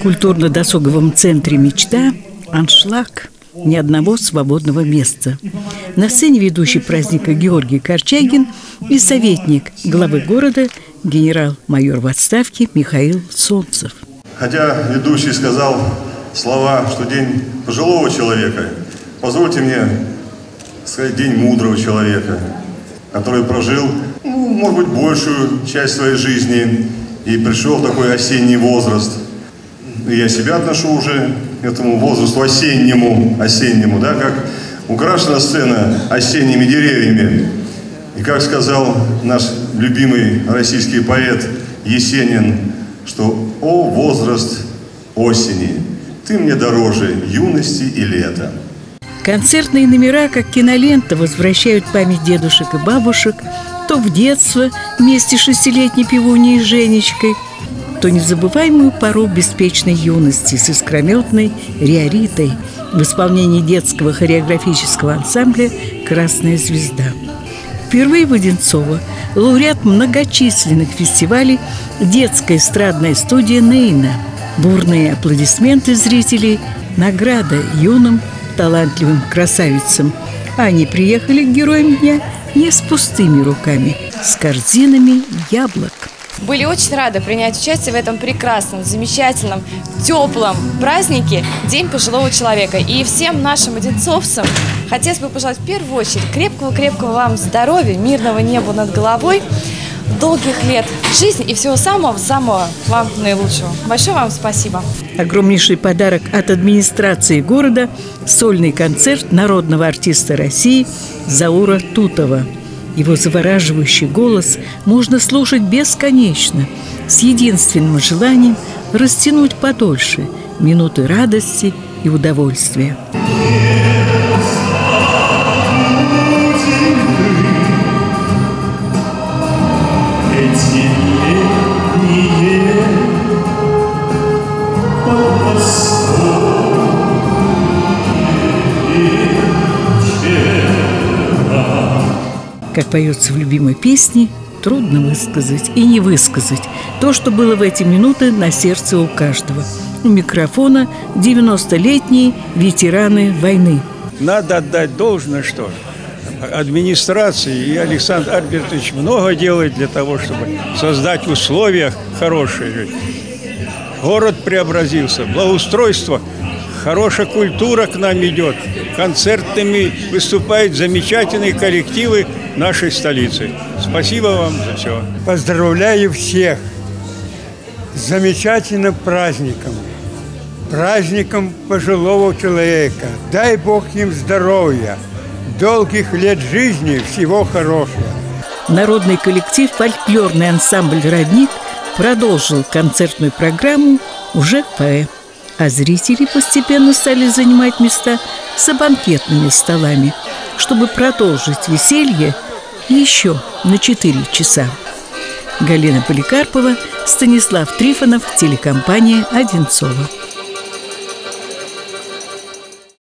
культурно-досуговом центре «Мечта» аншлаг ни одного свободного места. На сцене ведущий праздника Георгий Корчагин и советник главы города генерал-майор в отставке Михаил Солнцев. Хотя ведущий сказал слова, что день пожилого человека, позвольте мне сказать день мудрого человека, который прожил, ну, может быть, большую часть своей жизни и пришел в такой осенний возраст. И я себя отношу уже к этому возрасту осеннему, осеннему, да, как украшена сцена осенними деревьями. И как сказал наш любимый российский поэт Есенин, что «О, возраст осени, ты мне дороже юности и лета». Концертные номера, как кинолента, возвращают память дедушек и бабушек то в детство вместе с шестилетней пивуней Женечкой, то незабываемую пору беспечной юности с искрометной Риоритой в исполнении детского хореографического ансамбля «Красная звезда». Впервые в Одинцово лауреат многочисленных фестивалей детская эстрадная студия «Нейна». Бурные аплодисменты зрителей – награда юным талантливым красавицам. Они приехали к героям дня не с пустыми руками, с корзинами яблок. Были очень рады принять участие в этом прекрасном, замечательном, теплом празднике День пожилого человека. И всем нашим одинцовцам хотелось бы пожелать в первую очередь крепкого-крепкого вам здоровья, мирного неба над головой, долгих лет жизни и всего самого-самого вам наилучшего. Большое вам спасибо. Огромнейший подарок от администрации города – сольный концерт народного артиста России Заура Тутова. Его завораживающий голос можно слушать бесконечно, с единственным желанием растянуть подольше минуты радости и удовольствия. Как поется в любимой песне, трудно высказать и не высказать то, что было в эти минуты на сердце у каждого. У микрофона 90-летние ветераны войны. Надо отдать должное, что администрации и Александр Альбертович много делает для того, чтобы создать условия хорошие. Город преобразился, благоустройство, хорошая культура к нам идет. Концертными выступают замечательные коллективы нашей столицы. Спасибо вам за все. Поздравляю всех с замечательным праздником. Праздником пожилого человека. Дай Бог им здоровья, долгих лет жизни, всего хорошего. Народный коллектив «Фольклорный ансамбль «Родник» продолжил концертную программу уже в ПАЭ. А зрители постепенно стали занимать места за банкетными столами, чтобы продолжить веселье еще на 4 часа. Галина Поликарпова, Станислав Трифонов, телекомпания «Одинцова».